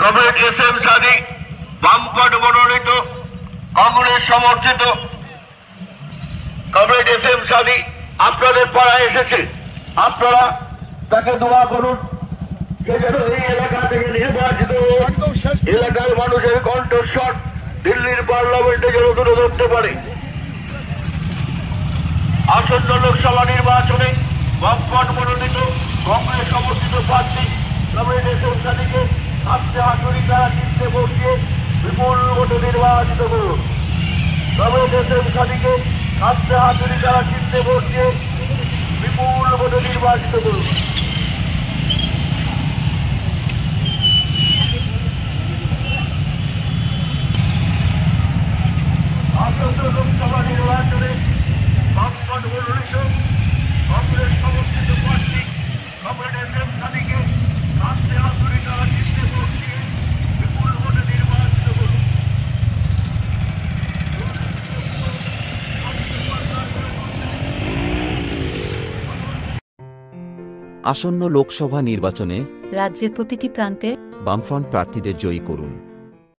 Comrade S M Sadiq, বামপট মনোনীত, কংগ্রেস সমর্থিত। কমরেড এস এম সাদিক, আপনাদের পাড়ায় এসেছে। আপনারা তাকে দোয়া করুন এলাকার মানুষের কণ্ঠস্বর দিল্লির পার্লামেন্টে যেন তুলে ধরতে পারে। আসন্ন লোকসভা নির্বাচনে বামপট মনোনীত কংগ্রেস সমর্থিত প্রার্থী কমরেড এস এম সাদিকে হাতে হাতুড়ি তারা চিনতে বসিয়ে বিপুল ভোটে নির্বাচিত করুন। তবে দেশের এম আজকে হাতে হাতুড়ি তারা চিনতে বসিয়ে বিপুল ভোটে নির্বাচিত করুন আসন্ন লোকসভা নির্বাচনে বামপট মনোনীত কংগ্রেস সমর্থিত প্রার্থী কমরেড এস এম সাদিকে হাতে হাতুড়ি তারা চিনতে বসিয়ে বিপুল ভোটে নির্বাচিত করুন আসন্ন লোকসভা নির্বাচনে রাজ্যের প্রতিটি প্রান্তে বামফ্রন্ট প্রার্থীদের জয়ী করুন।